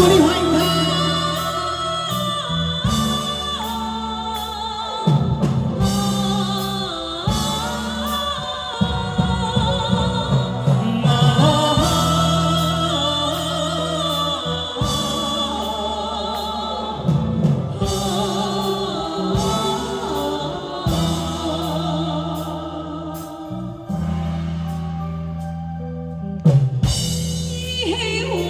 chúa đi hoành Hey,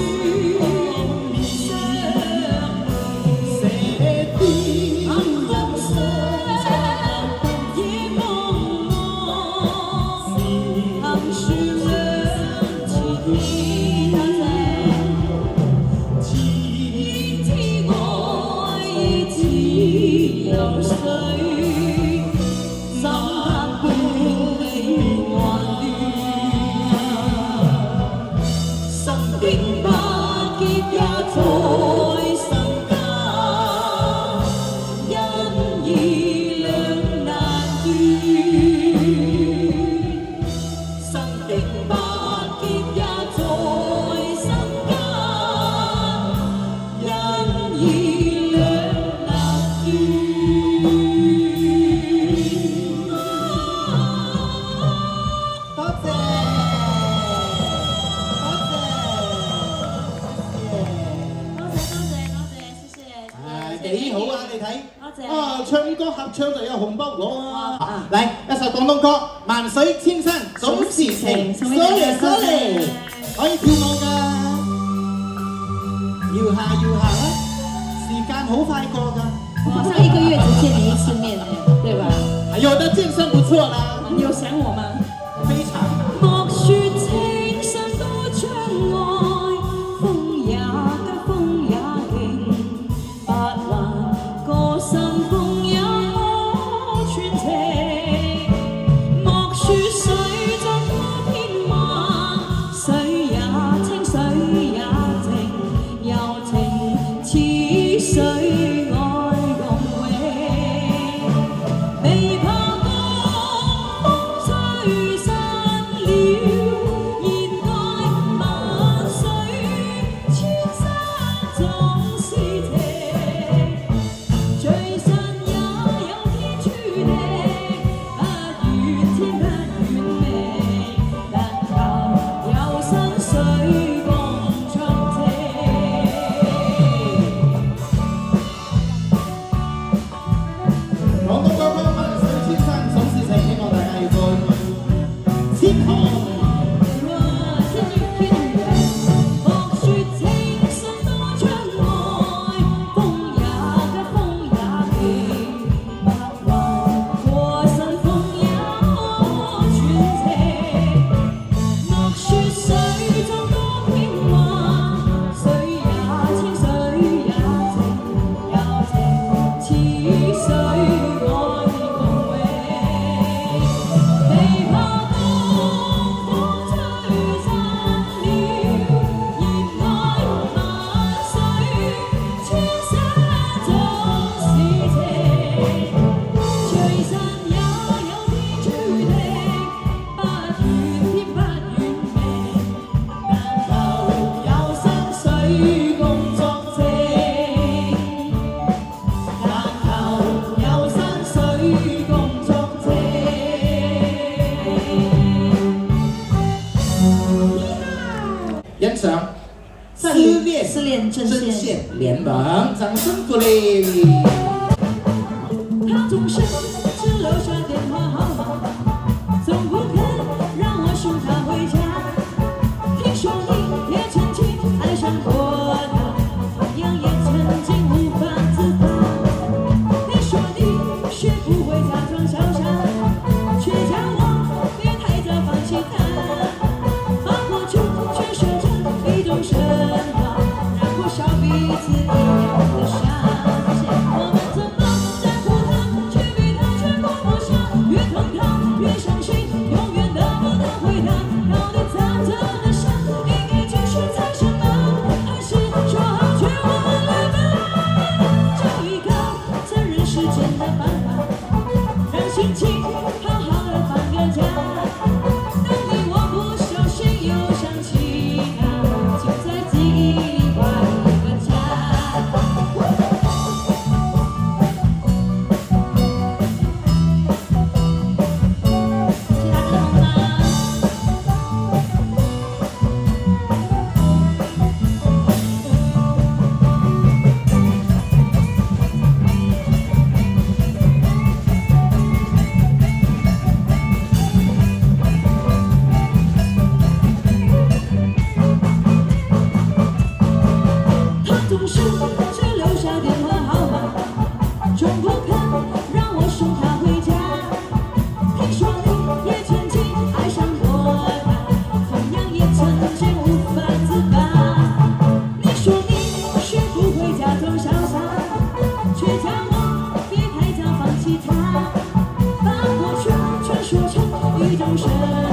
Jesus. 幾好啊！你睇，多謝啊！唱歌合唱就有紅包攞啊！嚟一首廣東歌《萬水千山總是情》，sorry sorry，可以跳舞噶，搖下搖下啦，時間好快過噶，好像一個月只見你一次面呢，對吧？有的健身不錯啦，你有想我嗎？阵线。联盟，掌声鼓励。总不肯让我送她回家，听说你也曾经爱上过她，同样也曾经无法自拔。你说你学不会假装潇洒，却叫我别太早放弃她，把过去全说成一种神。